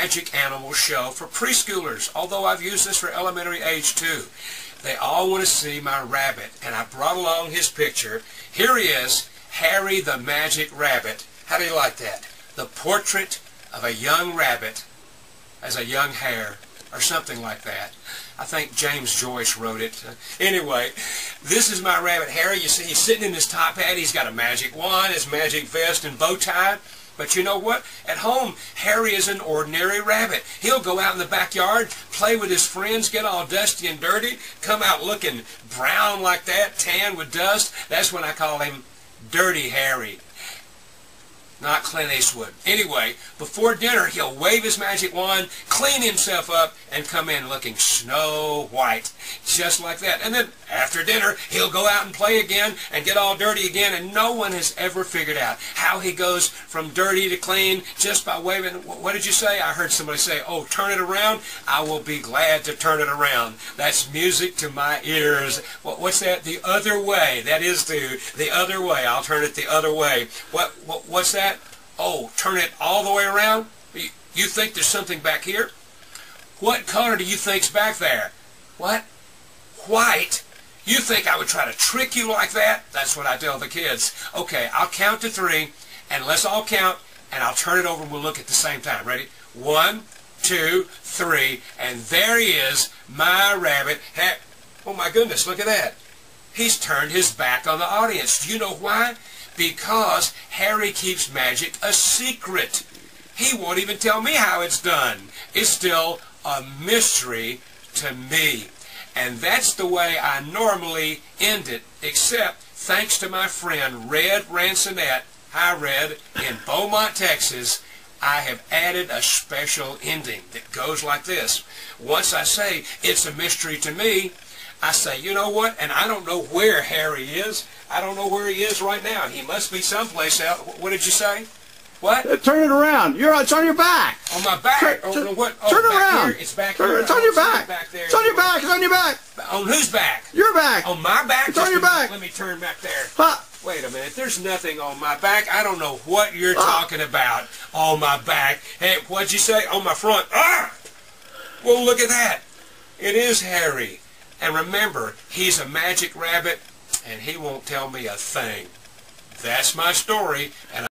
magic animal show for preschoolers, although I've used this for elementary age too. They all want to see my rabbit, and I brought along his picture. Here he is, Harry the Magic Rabbit. How do you like that? The portrait of a young rabbit as a young hare, or something like that. I think James Joyce wrote it. Anyway, this is my rabbit Harry. You see, he's sitting in his top hat. He's got a magic wand, his magic vest, and bow tie. But you know what? At home, Harry is an ordinary rabbit. He'll go out in the backyard, play with his friends, get all dusty and dirty, come out looking brown like that, tan with dust. That's when I call him Dirty Harry not Clint Eastwood. Anyway, before dinner, he'll wave his magic wand, clean himself up, and come in looking snow white. Just like that. And then after dinner, he'll go out and play again and get all dirty again, and no one has ever figured out how he goes from dirty to clean just by waving. What did you say? I heard somebody say, oh, turn it around. I will be glad to turn it around. That's music to my ears. What's that? The other way. That is the, the other way. I'll turn it the other way. What, what What's that? Oh, turn it all the way around? You think there's something back here? What color do you think's back there? What? White? You think I would try to trick you like that? That's what I tell the kids. Okay, I'll count to three, and let's all count, and I'll turn it over and we'll look at the same time. Ready? One, two, three, and there he is, my rabbit. Hey, oh my goodness, look at that. He's turned his back on the audience. Do you know why? Because Harry keeps magic a secret. He won't even tell me how it's done. It's still a mystery to me. And that's the way I normally end it, except thanks to my friend Red Ransonette, hi Red, in Beaumont, Texas, I have added a special ending that goes like this. Once I say, it's a mystery to me, I say, you know what? And I don't know where Harry is. I don't know where he is right now. He must be someplace out. What did you say? What? Uh, turn it around. You're it's on your back. On my back. Turn, oh, what? Oh, turn around. Here? It's back turn, here. It's on your back. back there. It's on your back. It's on your back. On whose back? Your back. On my back. It's Just on your back. Let me turn back there. Huh? Wait a minute. There's nothing on my back. I don't know what you're talking about. On my back. Hey, what'd you say? On my front. Ah! Well, look at that. It is Harry. And remember, he's a magic rabbit, and he won't tell me a thing. That's my story, and